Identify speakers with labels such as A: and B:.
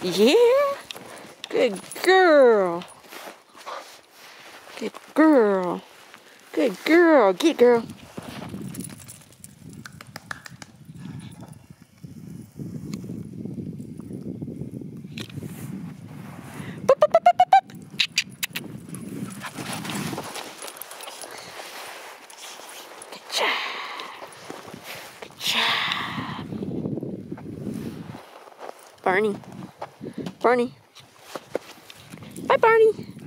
A: Yeah? Good girl. Good girl. Good girl. Get girl. Barney. Barney. Bye, Barney.